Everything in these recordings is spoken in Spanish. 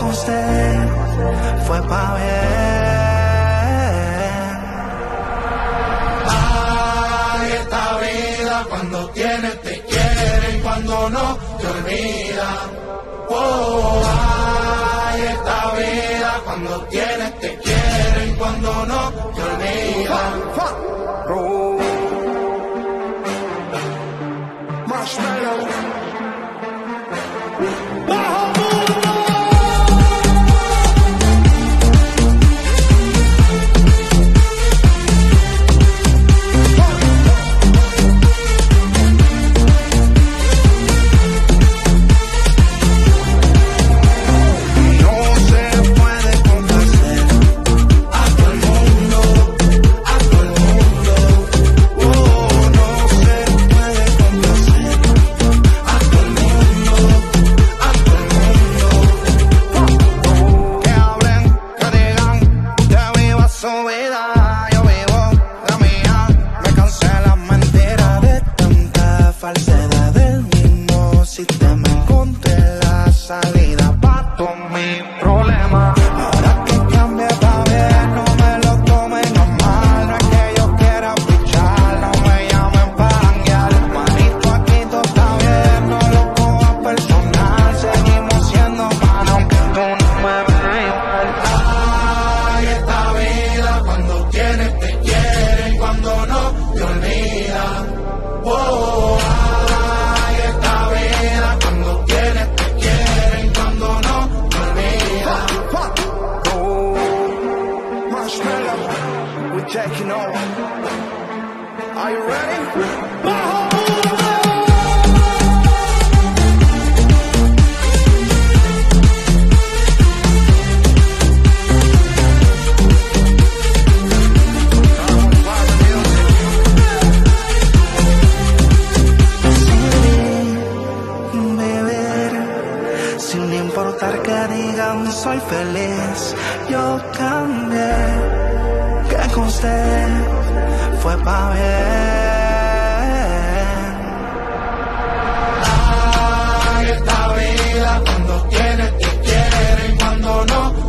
con usted fue pa' ver. Ay, esta vida cuando tienes te quieren, cuando no te olvida. Oh, ay, esta vida cuando tienes soy feliz. Yo cambié, que con usted fue pa' bien. Ay, esta vida cuando tienes te quiere y cuando no.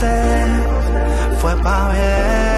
usted fue para ver.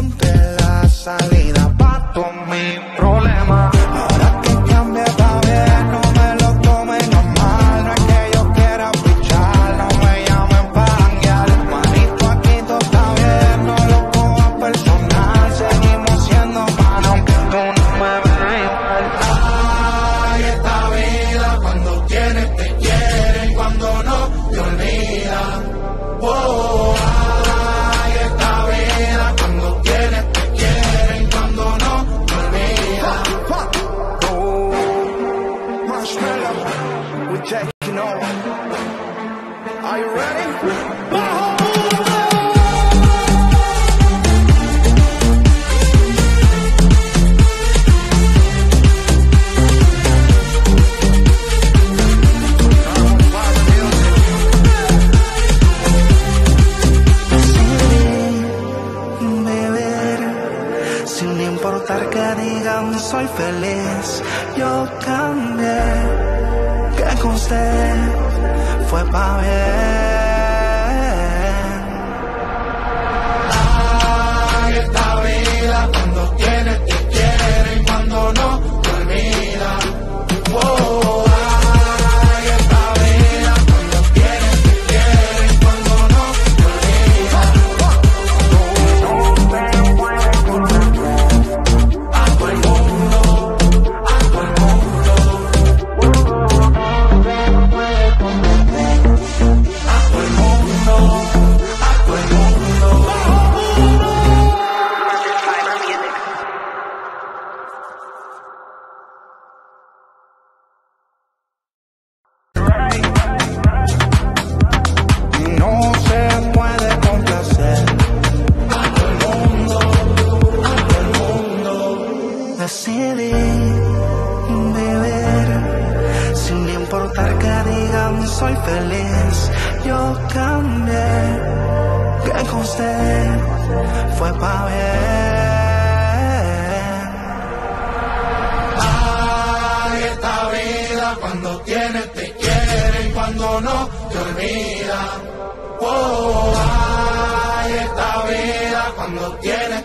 ponte la salida para todos mis problemas.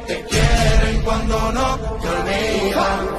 Te quieren, cuando no te olvida.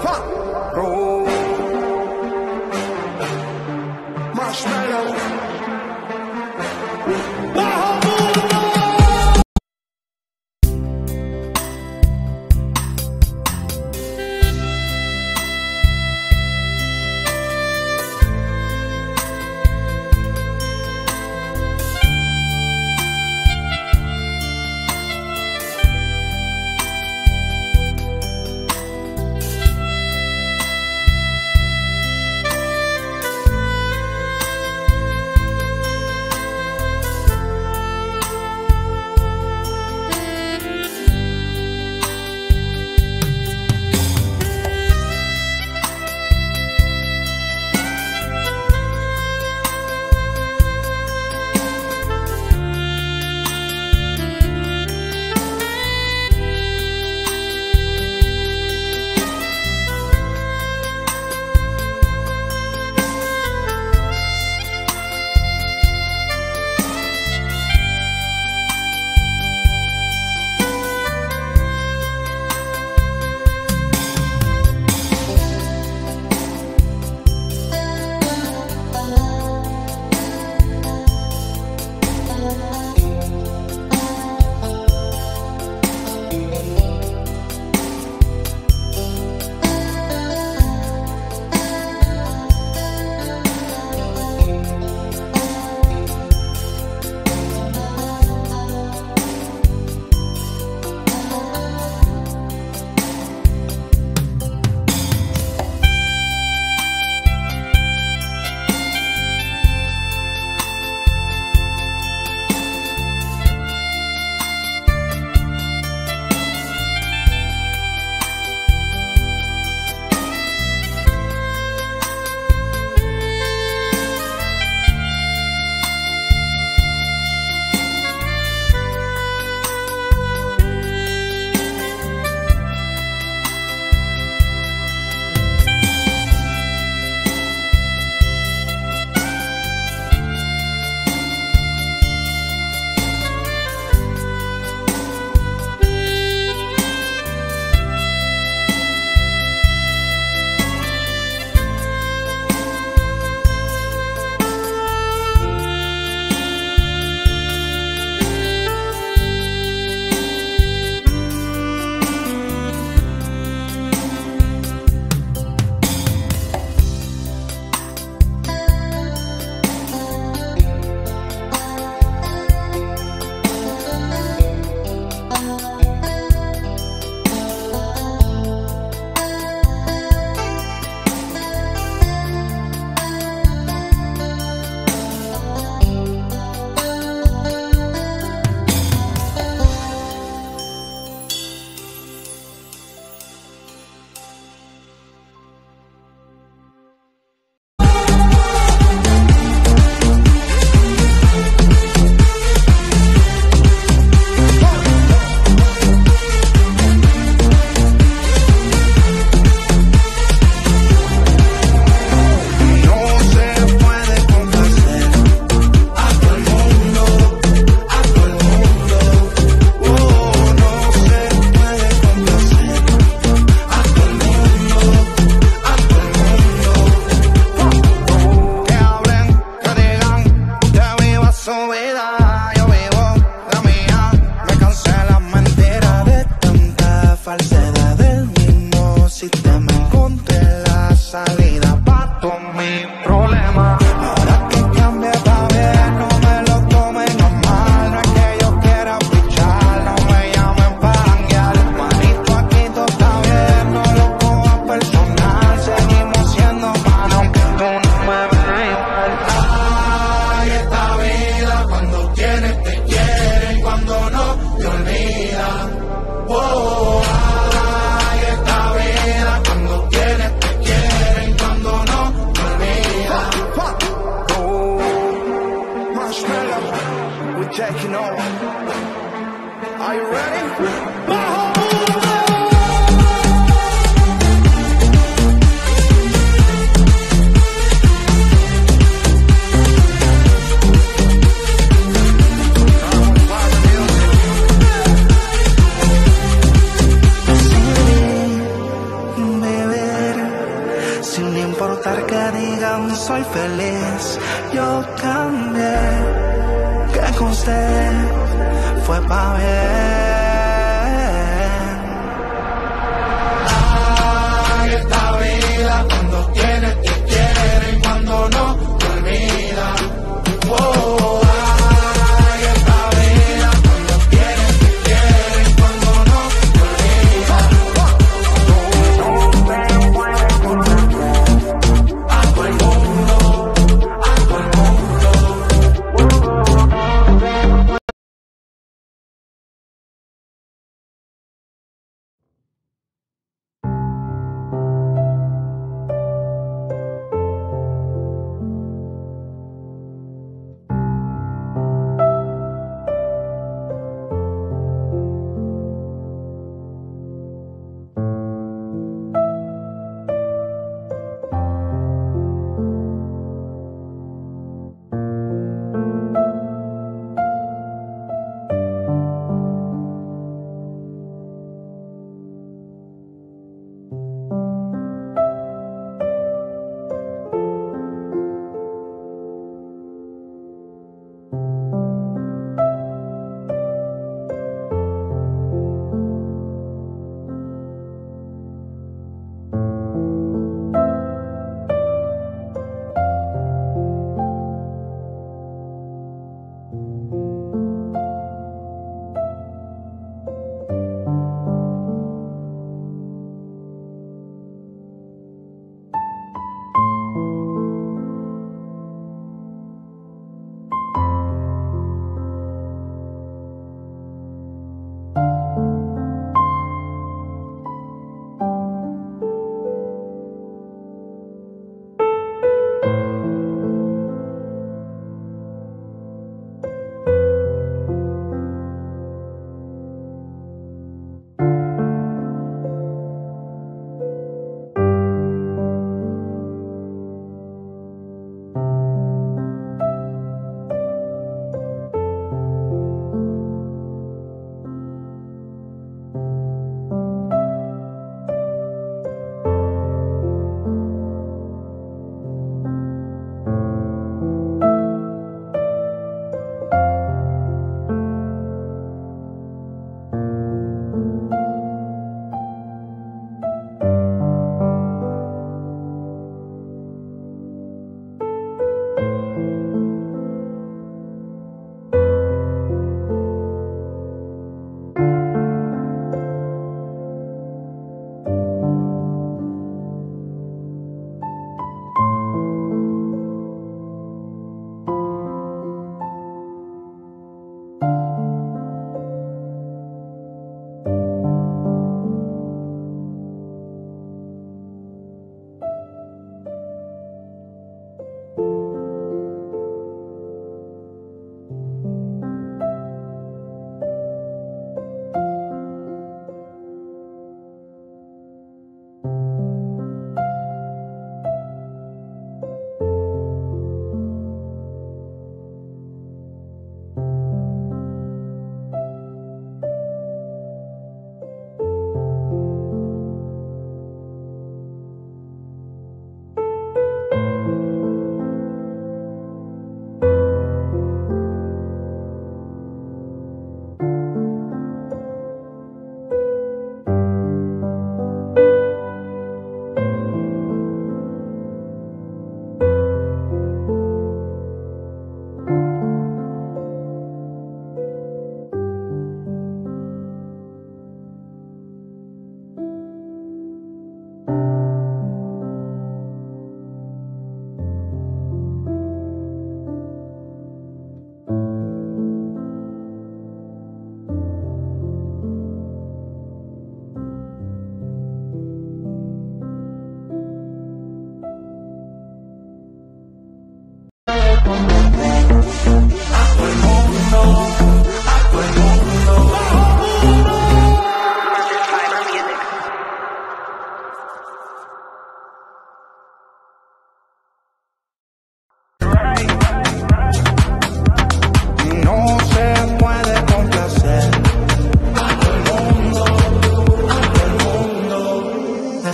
soy feliz, yo cambié, que con usted fue pa' bien. Ay, esta vida cuando tienes te quiere y cuando no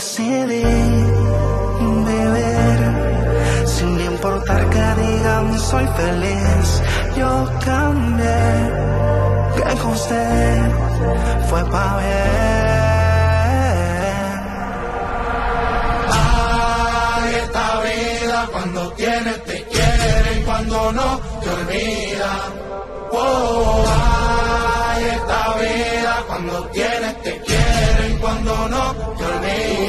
mundo. Decidí vivir sin importar que digan soy feliz. Yo cambié, que con usted fue pa' bien. Ay, esta vida cuando tienes te quieren, cuando no te olvida. Oh, ay, esta vida cuando tienes te quieren, cuando no te olvida.